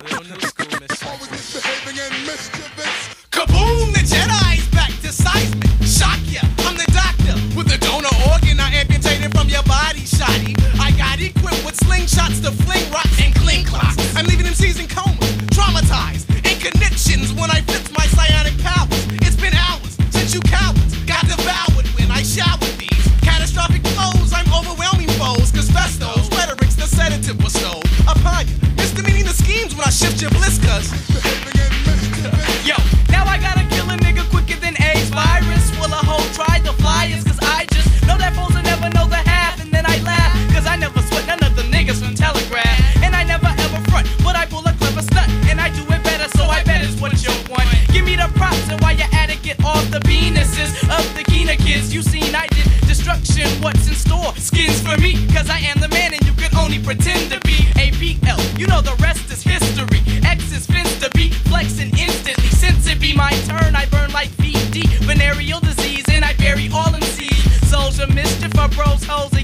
And. Kaboom! Tajai's back to seismic. Shock ya! I'm the doctor with the donor organ. I amputated from your body. I got equipped with slingshots to fling rocks and cling. I'm leaving traumatized, connections when I when I shift your bliss, cuz. Yo, now I gotta kill a nigga quicker than AIDS virus. Will a hoe try the flyers? Cause I just know that foes will never know the half. And then I laugh, cause I never sweat none of the niggas from Telegraph. And I never ever front, but I pull a clever stunt. And I do it better, so I bet it's what you want. Give me the props, and while you're at it, get off the penises of the Keena kids. You seen I did destruction, what's in store? Skins for me, cause I am the be my turn, I burn like VD, venereal disease, and I bury all in. Souls of mischief, for bros, hoes,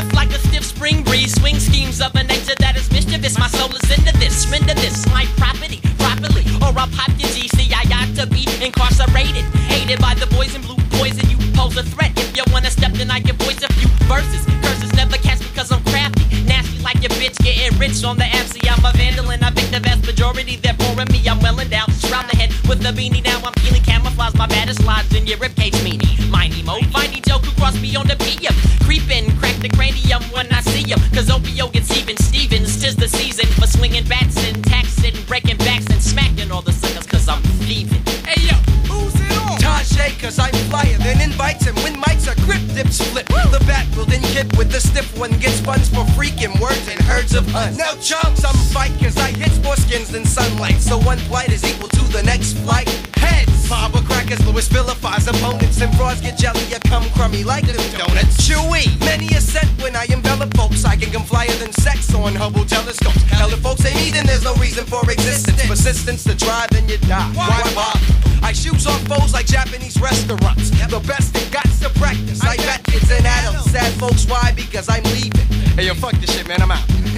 swift like a stiff spring breeze. Swing schemes of a nature that is mischievous. My soul is into this, render this my property properly, or I'll pop your GC. I got to be incarcerated, hated by the boys in blue poison. You pose a threat. If you wanna step, then I can voice a few verses. Curses never catch because I'm crafty, nasty like your bitch, getting rich on the MC. I'm a vandal and I think the vast majority. They're pouring me. I'm welling down, round the head with the beanie. Now I'm feeling camouflage. My baddest lodged in your ribcage meanie. Miney mo, findy joke who crossed me on the PM. Cause I'm flyer, then invites him when mics are grip dips flip. The bat will then kid with the stiff one gets funds for freaking words and herds of huns. Now chunks, I'm fight cause I hit more skins than sunlight. So one flight is equal to the next flight. Heads, Baba crackers, Louis vilifies opponents, and frauds get jelly, you come crummy like them donuts. Chewy, many a scent when I envelop folks. I can come flyer than sex on Hubble telescopes. Hell, if folks ain't eating, there's no reason for existence. Persistence to try, then you die. Why bother? I shoot off foes like Japanese restaurants. The best they got to practice. I bet it's an Adam. Sad folks, why? Because I'm leaving. Hey, yo, fuck this shit, man. I'm out.